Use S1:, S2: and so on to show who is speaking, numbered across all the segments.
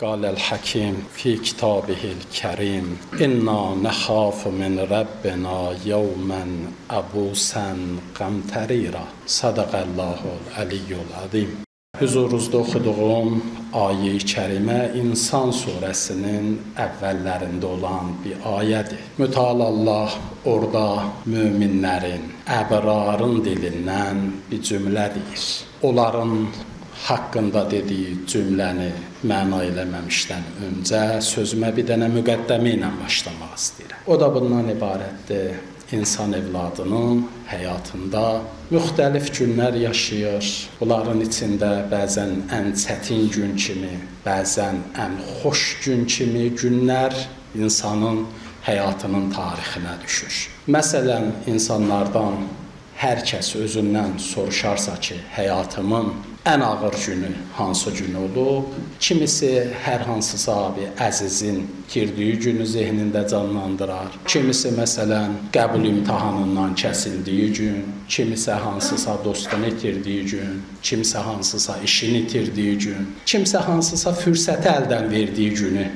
S1: قال الحكيم في كتابه الكريم إنا نخاف من ربنا يوما أبوسا قمطريرا صدق الله العلي العظيم Huzurunuzda oxuduğum ayə-i kərimə İnsan surəsinin əvvəllərində olan bir ayədir. Mütəal Allah orada möminlərin, əbrarın dilindən bir cümlə deyir. Onların haqqında dediyi cümləni məna eləməmişdən öncə sözümə bir dənə müqəddəmə ilə başlamaq istəyirəm. O da bundan ibarətdir. İnsan evladının həyatında müxtəlif günlər yaşayır. Bunların içində bəzən ən çətin gün kimi, bəzən ən xoş gün kimi günlər insanın həyatının tarixinə düşür. Məsələn, insanlardan hər kəs özündən soruşarsa ki, həyatımın ən ağır günü hansı gün olub? Kimisi hər hansısa bir əzizin itirdiyi günü zehnində canlandırar. Kimisi məsələn qəbul imtahanından kəsildiyi gün, kimisə hansısa dostunu itirdiyi gün, kimsə hansısa işini itirdiyi gün, kimsə hansısa fürsəti əldən verdiyi günü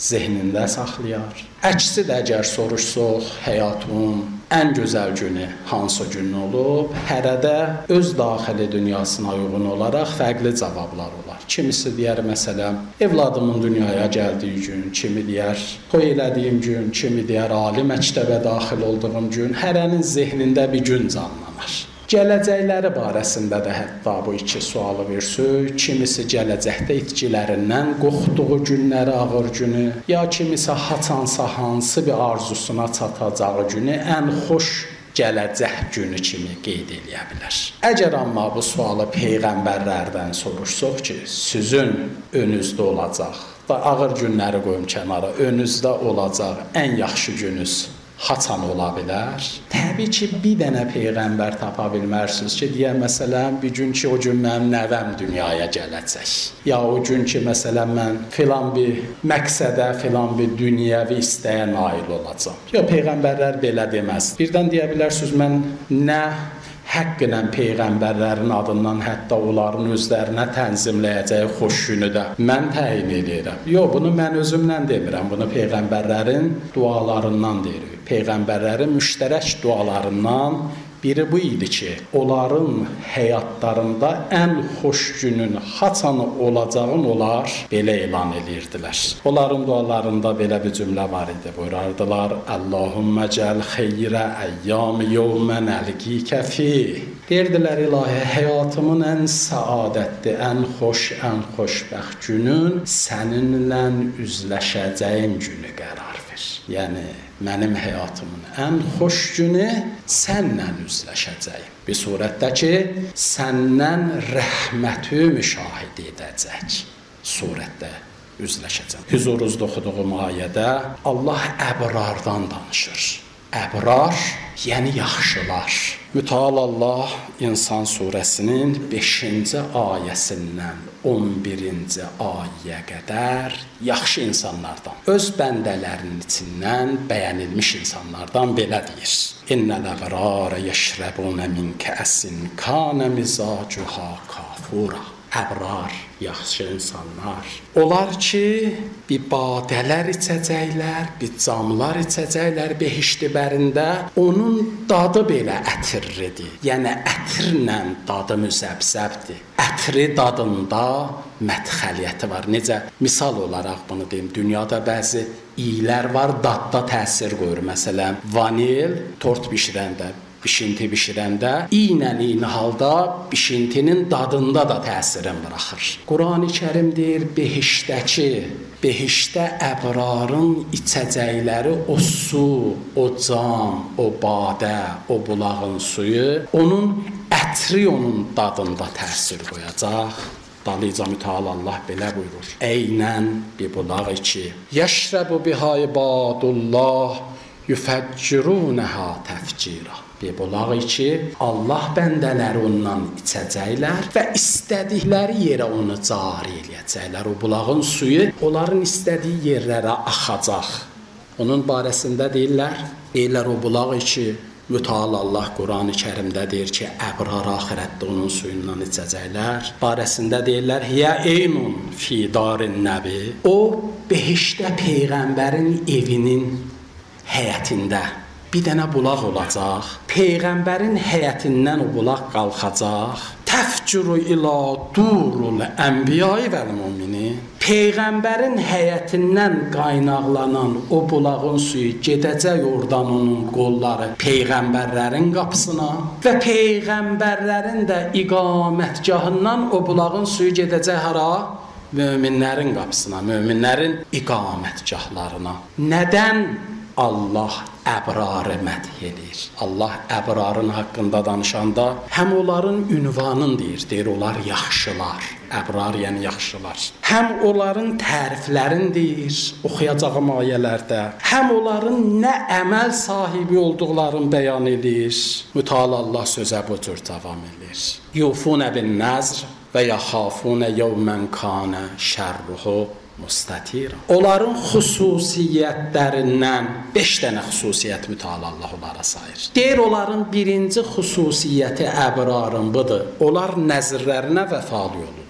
S1: zehnində saxlayar. Əksi də əgər soruşsaq, həyatımın ən gözəl günü hansı gün olub? Hərədə öz daxili dünyasına uyğun olaraq fərqli cavablar olar. Kimisi deyər məsələn, evladımın dünyaya gəldiyi gün, kimi deyər toy elədiyim gün, kimi deyər ali məktəbə daxil olduğum gün, hərənin zehnində bir gün canlanar. Gələcəkləri barəsində də hətta bu iki sualı versək, kimisi gələcəkdə itkilərindən qorxduğu günləri, ağır günü, ya kimisə haçansa hansı bir arzusuna çatacağı günü ən xoş gələcək günü kimi qeyd eləyə bilər. Əgər amma bu sualı peyğəmbərlərdən soruşsaq ki, sizin önünüzdə olacaq da ağır günləri qoyum kənara, önünüzdə olacaq ən yaxşı gününüz haçan ola bilər? Təbii ki, bir dənə peyğəmbər tapa bilmərsiniz ki, deyə məsələn, bir gün ki, o gün mənim nəvəm dünyaya gələcək. Ya o gün ki, məsələn, mən filan bir məqsədə, filan bir dünyəvi istəyə nail olacağam. Ya peyğəmbərlər belə deməz. Birdən deyə bilərsiniz, mən nə həqqlə peyğəmbərlərin adından hətta onların özlərinə tənzimləyəcəyi xoş günü də mən təyin edirəm. Yox, bunu mən özümdən demirəm, bunu peyğəmbərlərin dualarından deyirik. Peyğəmbərlərin müştərək dualarından biri bu idi ki, onların həyatlarında ən xoş günün haçan olacağını onlar belə elan edirdilər. Onların dualarında belə bir cümlə var idi. Buyurardılar: "Allahummə cəl xeyrə əyyam yawmən əlqikə fi." Deyirdilər ilahi, həyatımın ən səadətli, ən xoş, ən xoşbəxt günün səninlə üzləşəcəyim günü qərar. Yəni mənim həyatımın ən xoş günü sənlə üzləşəcəyim. Bir surətdə ki, səndən rəhməti müşahidə edəcək. Surətdə üzləşəcəm. Huzurunuzda oxuduğum ayədə Allah əbrardan danışır. Əbrar, yəni yaxşılar. Mütəal Allah İnsan surəsinin 5-ci ayəsindən 11-ci ayəyə qədər yaxşı insanlardan, öz bəndələrinin içindən bəyənilmiş insanlardan belə deyir. İnnəl əbrarə yeşrəbunə min kəsin kana mizacuha kafura əbrar, yaxşı insanlar. Onlar ki, bir badələr içəcəklər, bir camlar içəcəklər behiştibərində. Onun dadı belə ətirlidir. Yəni ətirlə dadı müzəbzəbdir. Ətri dadında mədxəliyyəti var. Necə misal olaraq bunu deyim, dünyada bəzi iylər var, dadda təsir qoyur. Məsələn, vanil tort bişirəndə bişinti bişirəndə ilə eyni halda bişintinin dadında da təsirin buraxır. Qurani-Kərim deyir, behişdəki, behişdə əbrarın içəcəkləri o su, o cam, o badə, o bulağın suyu, onun ətri onun dadında təsir qoyacaq. Dalıca mütəal Allah belə buyurur. Eynən bi bulağı ki, yəşrəbu biha ibadullah yufəccirunha təfcira. Bir bulağı ki, Allah bəndələri ondan içəcəklər və istədikləri yerə onu cari eləyəcəklər. O bulağın suyu onların istədiyi yerlərə axacaq. Onun barəsində deyirlər, deyirlər o bulaq ki, Mütəal Allah Qurani Kərimdə deyir ki, əbrar axirətdə onun suyundan içəcəklər. Barəsində deyirlər: "Hiya eynun fi darin nəbi." O behişdə peyğəmbərin evinin həyətində bir dənə bulaq olacaq. Peyğəmbərin həyətindən o bulaq qalxacaq. Təfcuru ila durul ənbiyai vəl müminin. Peyğəmbərin həyətindən qaynaqlanan o bulağın suyu gedəcək oradan onun qolları peyğəmbərlərin qapısına və peyğəmbərlərin də iqamətgahından o bulağın suyu gedəcək hara? möminlərin qapısına, möminlərin iqamətgahlarına. Nədən Allah əbrarı mədh edir. Allah əbrarın haqqında danışanda həm onların ünvanını deyir, deyir onlar yaxşılar. Əbrar yəni yaxşılar. Həm onların təriflərini deyir, oxuyacağım ayələrdə. Həm onların nə əməl sahibi olduqlarını bəyan edir. Mütəala Allah sözə bu cür davam edir. Yufuna bin nazr və yaxafuna yawman kana şerruhu mustatira. Onların xüsusiyyətlərindən 5 dənə xüsusiyyət mütəal Allah onlara sayır. Deyir onların birinci xüsusiyyəti əbrarın budur. Onlar nəzrlərinə vəfalı olurlar.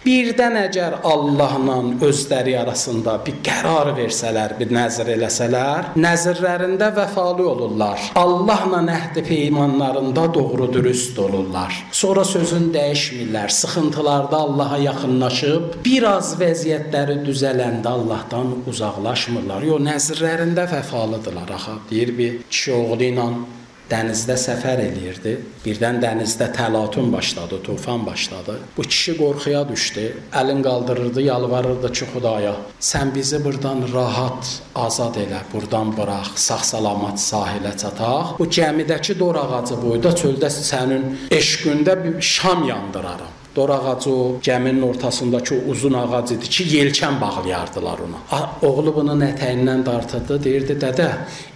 S1: Birdən əgər Allahla özləri arasında bir qərar versələr, bir nəzr eləsələr, nəzrlərində vəfalı olurlar. Allahla əhd peymanlarında doğru dürüst olurlar. Sonra sözün dəyişmirlər. Sıxıntılarda Allaha yaxınlaşıb, biraz vəziyyətləri düzələndə Allahdan uzaqlaşmırlar. Yox, nəzrlərində vəfalıdırlar axı. Deyir bir kişi oğlu ilə dənizdə səfər eləyirdi. Birdən dənizdə təlatüm başladı, tufan başladı. Bu kişi qorxuya düşdü. Əlin qaldırırdı, yalvarırdı ki, Xudaya, sən bizi burdan rahat azad elə, burdan burax, sağ-salamat sahilə çataq. Bu gəmidəki dor ağacı boyda çöldə sənin eşqündə bir şam yandıraram. Dor ağacı o gəminin ortasındakı o uzun ağac idi ki, yelkən bağlayardılar ona. Oğlu bunun ətəyindən dartırdı, deyirdi, dədə,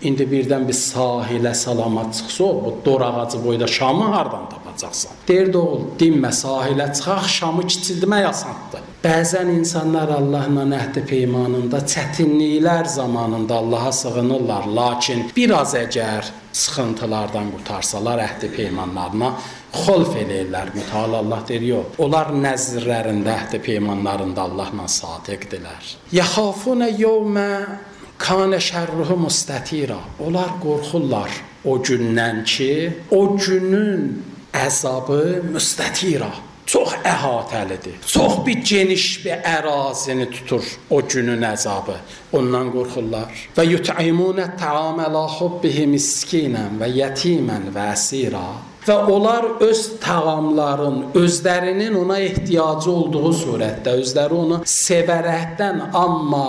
S1: indi birdən bir sahilə salamat çıxsa, bu dor ağacı boyda Şamı hardan tapacaqsan? Deyirdi oğul, dinmə, sahilə çıxaq, Şamı kiçildmək asandır. Bəzən insanlar Allahla əhd peymanında çətinliklər zamanında Allaha sığınırlar, lakin biraz əgər sıxıntılardan qurtarsalar əhd peymanlarına xolf eləyirlər. Mütəal Allah deyir, yox. Onlar nəzrlərində, əhd peymanlarında Allahla sadiqdilər. Yaxafuna yawma kana şərruhu mustatira. Onlar qorxurlar o gündən ki, o günün əzabı müstatira çox əhatəlidir. Çox bir geniş bir ərazini tutur o günün əzabı. Ondan qorxurlar. Və yut'imunə ta'amala hubbihi miskinən və yetimən və əsira və onlar öz təğamların, özlərinin ona ehtiyacı olduğu surətdə, özləri onu sevərəkdən, amma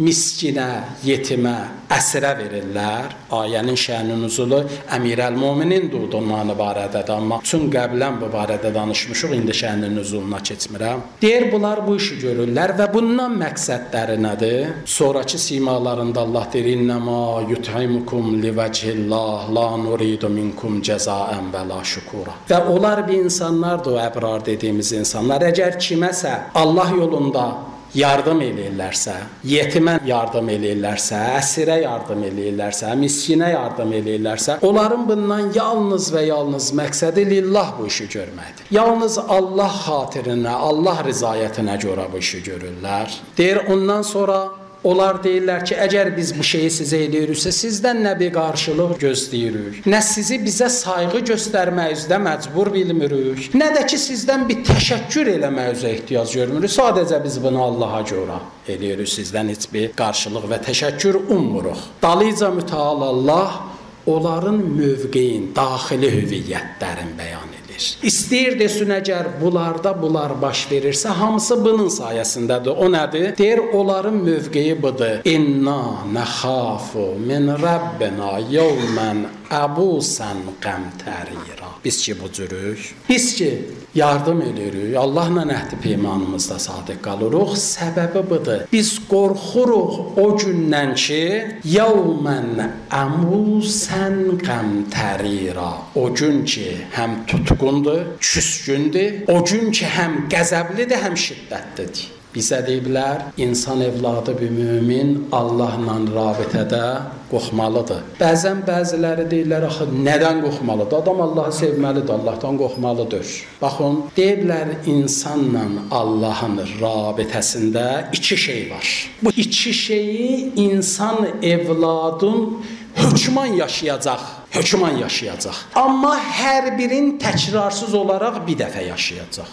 S1: miskinə, yetimə, əsirə verirlər. Ayənin şəni nüzulu Əmirəl-Möminin dudunmanı barədədir, amma çün qəblən bu barədə danışmışıq, indi şənin nüzuluna keçmirəm. Deyir bunlar bu işi görürlər və bundan məqsədləri nədir? Sonrakı simalarında Allah deyir: "İnnəma yut'imukum livəcihillah, la nuridu minkum cəzaən və la şükura." Və onlar bir insanlardır, o əbrar dediyimiz insanlar. Əgər kiməsə Allah yolunda yardım eləyirlərsə, yetimə yardım eləyirlərsə, əsirə yardım eləyirlərsə, miskinə yardım eləyirlərsə, onların bundan yalnız və yalnız məqsədi lillah bu işi görməkdir. Yalnız Allah xatirinə, Allah rızayətinə görə bu işi görürlər. Deyir ondan sonra Onlar deyirlər ki, əgər biz bu şeyi sizə eləyiriksə, sizdən nə bir qarşılıq gözləyirik, nə sizi bizə sayğı göstərmək üzrə məcbur bilmirik, nə də ki, sizdən bir təşəkkür eləmək üzrə ehtiyac görmürük. Sadəcə biz bunu Allaha görə eləyirik. Sizdən heç bir qarşılıq və təşəkkür ummuruq. Dalıca mütəal Allah onların mövqeyin, daxili hüviyyətlərini bəyan edir. İstəyir desin əgər bunlarda bunlar baş verirsə, hamısı bunun sayəsindədir. O nədir? Deyir, onların mövqeyi budur. İnna nəxafu min Rabbina yawman abusan qəmtərira. Biz ki bu cürük, biz ki yardım edirik, Allahla əhd peymanımızda sadiq qalırıq. Səbəbi budur. Biz qorxuruq o gündən ki, yawman amusan qəmtərira. O gün ki, həm tutqundur, küsgündür. O gün ki, həm qəzəblidir, həm şiddətlidir. Bizə deyiblər, insan evladı bir mömin Allahla rabitədə qorxmalıdır. Bəzən bəziləri deyirlər, axı nədən qorxmalıdır? Adam Allahı sevməlidir, Allahdan qorxmalıdır. Baxın, deyirlər insanla Allahın rabitəsində iki şey var. Bu iki şeyi insan evladın hökman yaşayacaq, hökman yaşayacaq. Amma hər birin təkrarsız olaraq bir dəfə yaşayacaq.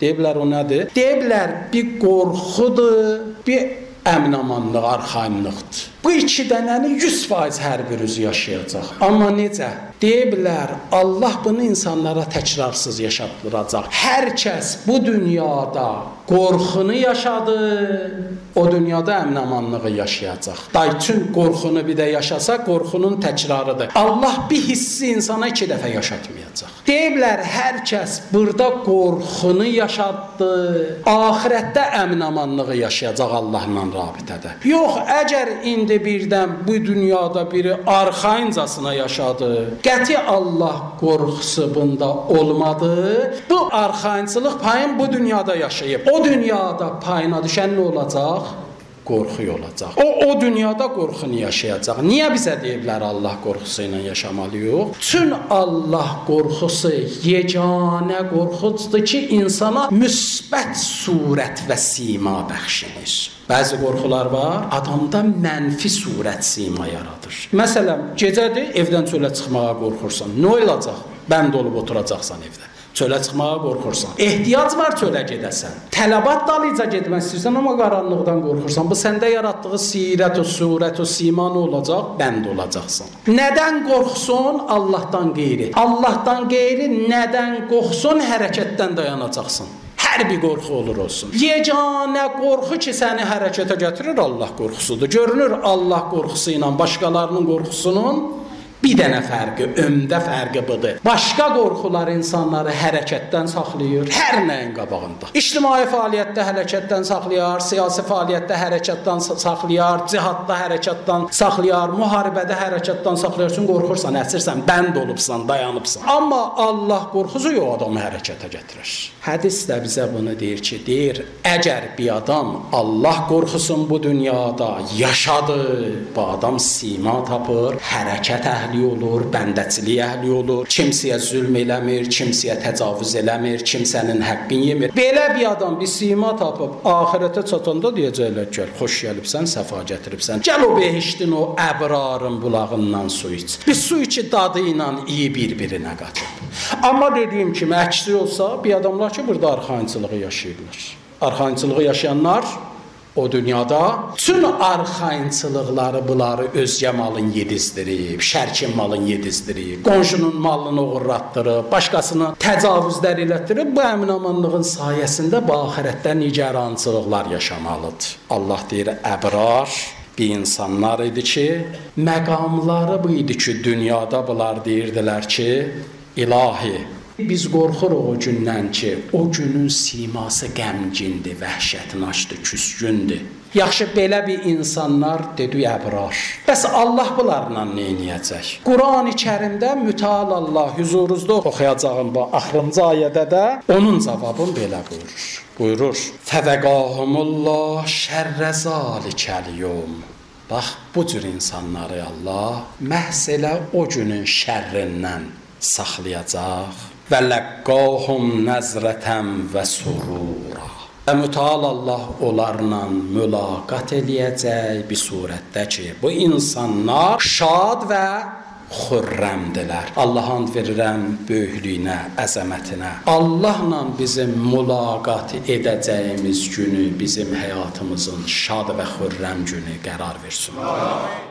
S1: Deyiblər o nədir? Deyiblər bir qorxudur, bir əminamanlıq, arxayınlıqdır. Bu iki dənəni 100% hər biriniz yaşayacaq. Amma necə? Deyiblər, Allah bunu insanlara təkrarsız yaşatdıracaq. Hər kəs bu dünyada qorxunu yaşadı, o dünyada əminamanlığı yaşayacaq. Dayçın qorxunu bir də yaşasa, qorxunun təkrarıdır. Allah bir hissi insana iki dəfə yaşatmayacaq. Deyiblər, hər kəs burada qorxunu yaşatdı, axirətdə əminamanlığı yaşayacaq Allahla rabitədə. Yox, əgər indi birdən bu dünyada biri arxayıncasına yaşadı, qəti Allah qorxusu bunda olmadı. Bu arxayınçılıq payın bu dünyada yaşayıb. O dünyada payına düşən nə olacaq? Qorxu olacaq. O o dünyada qorxunu yaşayacaq. Niyə bizə deyiblər Allah qorxusu ilə yaşamalıyıq? Çün Allah qorxusu yeganə qorxudur ki, insana müsbət surət və sima bəxş edir. Bəzi qorxular var, adamda mənfi surət sima yaradır. Məsələn, gecədir, evdən çölə çıxmağa qorxursan. Nə olacaq? Bənd olub oturacaqsan evdə. Çölə çıxmağa qorxursan. Ehtiyac var çölə gedəsən. Tələbat dalıca getmək istəyirsən, amma qaranlıqdan qorxursan. Bu səndə yaratdığı sirət o surət o sima nə olacaq? Bənd olacaqsan. Nədən qorxsun? Allahdan qeyri. Allahdan qeyri nədən qorxsun? Hərəkətdən dayanacaqsan. Hər bir qorxu olur olsun. Yeganə qorxu ki, səni hərəkətə gətirir Allah qorxusudur. Görünür Allah qorxusu ilə başqalarının qorxusunun Bir dənə fərqi, ömdə fərqi budur. Başqa qorxular insanları hərəkətdən saxlayır, hər nəyin qabağında. İctimai fəaliyyətdə hərəkətdən saxlayar, siyasi fəaliyyətdə hərəkətdən saxlayar, cihadda hərəkətdən saxlayar, müharibədə hərəkətdən saxlayar. Çünki qorxursan, əsirsən, bənd olubsan, dayanıbsan. Amma Allah qorxusu yox adamı hərəkətə gətirir. Hədis də bizə bunu deyir ki, deyir, əgər bir adam Allah qorxusun bu dünyada yaşadı, bu adam sima tapır, hərəkət əhli əhli olur, bəndəçilik əhli olur, kimsəyə zülm eləmir, kimsəyə təcavüz eləmir, kimsənin həqqini yemir. Belə bir adam bir sima tapıb axirətə çatanda deyəcəklər ki, xoş gəlibsən, səfa gətiribsən. Gəl o behiştin o əbrarın bulağından su iç. Bir su içi dadı ilə iyi bir-birinə qaçıb. Amma dediyim kimi əksi olsa, bir adamlar ki, burada arxayınçılığı yaşayırlar. Arxayınçılığı yaşayanlar o dünyada bütün arxayınçılıqları bunları özgə malın yedizdirib, şərkin malın yedizdirib, qonşunun malını oğurlatdırıb, başqasını təcavüzlər elətdirib, bu əminamanlığın sayəsində bu axirətdə nigarançılıqlar yaşamalıdır. Allah deyir, əbrar bir insanlar idi ki, məqamları bu idi ki, dünyada bunlar deyirdilər ki, ilahi Biz qorxuruq o gündən ki, o günün siması qəmgindir, vəhşətnaşdır, küsgündür. Yaxşı belə bir insanlar dedi əbrar. Bəs Allah bunlarla nə edəcək? Qurani-Kərimdə mütəal Allah huzurunuzda oxuyacağım bu axırıncı ayədə də onun cavabını belə buyurur. Buyurur: "Fəvəqahumullah şərrə zalikəl yom." Bax bu cür insanları Allah məhz elə o günün şərrindən saxlayacaq və ləqqahum nəzrətən və surura. Və mütəal Allah onlarla mülaqat eləyəcək bir surətdə ki, bu insanlar şad və xürrəmdilər. Allah and verirəm böyüklüyünə, əzəmətinə. Allahla bizim mülaqat edəcəyimiz günü bizim həyatımızın şad və xürrəm günü qərar versin. Amin.